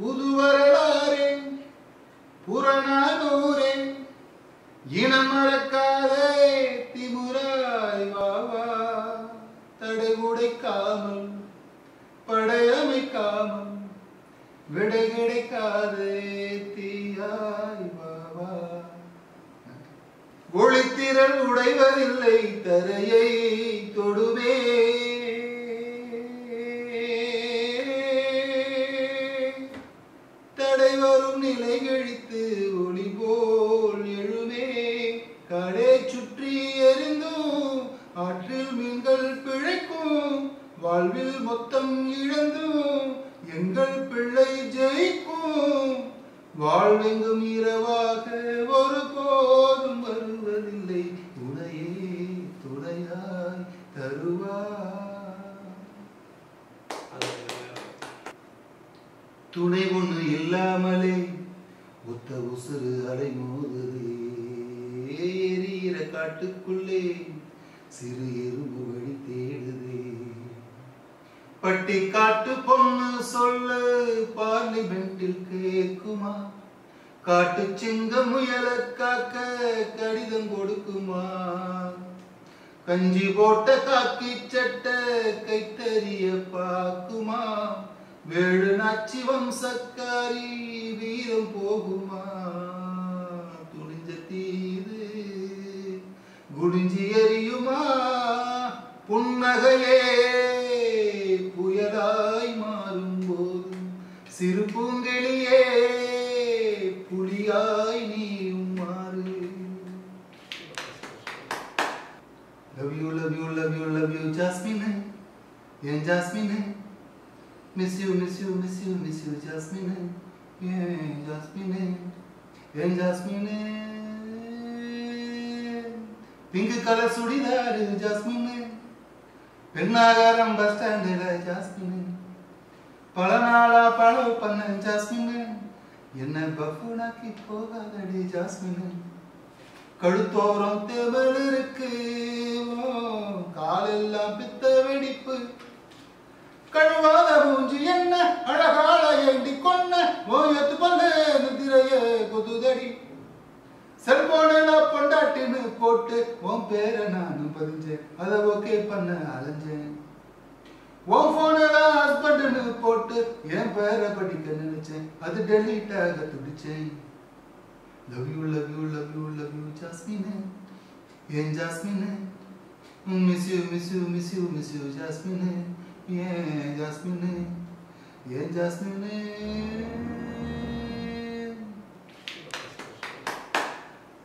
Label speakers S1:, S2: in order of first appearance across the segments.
S1: புதுவரலாறே புறநானூரே இனம் மறக்காதே திமுராய் வாவா. தடை உடைக்காமல் படையமைக்காமல் விடை கிடைக்காதே தீயாய் வாவா. ஒளித்திரள் உடைவதில்லை தரையை தொடுவே வரும் நிலை கழித்து ஒளி போல் எழுமே. கடை சுற்றி எரிந்தும் ஆற்றில் மீன்கள் பிழைக்கும். வாழ்வில் மொத்தம் இழந்தும் எங்கள் பிள்ளை ஜெயிக்கும். வாழ்வெங்கும் இரவாக ஒரு போதும் வருவதில்லை. துணையே துணையாய் தருவாய். துணை ஒண்ணு இல்லாமலே ஒத்த உசுறு அலை மோதுதே எரியிற காட்டுக்குள்ளே சிறு எறும்பு வழி தேடுதே. பட்டி காட்டு பொண்ணு சொல்லு பார்லிமெண்டில் கேக்குமா காட்டு சிங்க முயல காக்க கடிதம் கொடுக்குமா? கஞ்சி போட்ட காக்கி சட்ட கைத்தறிய பாக்குமா வேழு நாச்சி சக்காரி வீரம் போகுமா? துணிஞ்ச தீது குடிஞ்சி எரியுமா? புன்னகையே புயலாய் மாறும் போது சிறு பூங்கிளியே புலியாய் நீயும் மாறு. Love you love you love you love you Jasmine N Jasmine miss you miss you miss you miss you Jasmine ஏன் ஜாஸ்மின் என் Jasmine pink colour churidar Jasmine பெண்ணாகாரம் bus ஸ்டாண்டில் ஜாஸ்மின் பல நாளா பழவு பண்ண ஜாஸ்மின் என்ன பஃபுனாக்கி போகாதடி ஜாஸ்மின் கழுத்தோரம் தேவல் இருக்கு ஓ, காலெல்லாம் பித்த வெடிப்பு புதுதடி செல்போன பொண்டாட்டின்னு போட்டு உன் பேரை நானும் பதிஞ்சேன். அதை ஓகே பண்ண அலைஞ்சேன். உன் போனில் ஹஸ்பண்ட்னு போட்டு என் பேரை படிக்க நினைச்சேன். அது டெலீட் ஆக துடிச்சேன். Love you love you love you love you ஜாஸ்மினே ஏன் ஜாஸ்மினே miss you miss you miss you miss you ஜாஸ்மினே ஏன் ஜாஸ்மின் ஏன் ஜாஸ்மின்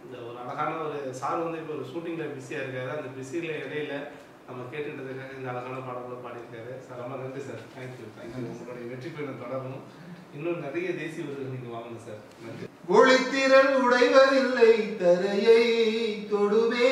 S2: இந்த ஒரு அழகான ஒரு சார் வந்து இப்போ ஒரு ஷூட்டிங்கில் பிஸியாக இருக்காரு. அந்த பிஸியில் இடையில நம்ம கேட்டுட்டதுக்காக இந்த அழகான பாடல்களை பாடியிருக்காரு. சார் ரொம்ப நன்றி சார். தேங்க்யூ தேங்க்யூ உங்களுடைய வெற்றி பயணம் தொடரணும் இன்னும் நிறைய தேசிய விருதுகள் நீங்கள் வாங்கணும் சார். நன்றி.
S1: ஒளித்திரள் உடைவதில்லை தரையை தொடுவே